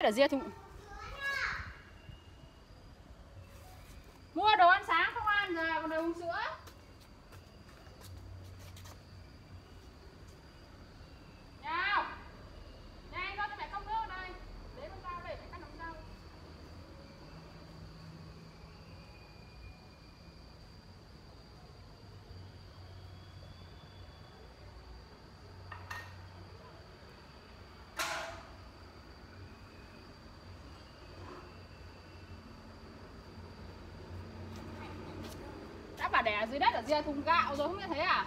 Brasil tem... dưới đất ở dưới thùng gạo rồi không nghe thế à?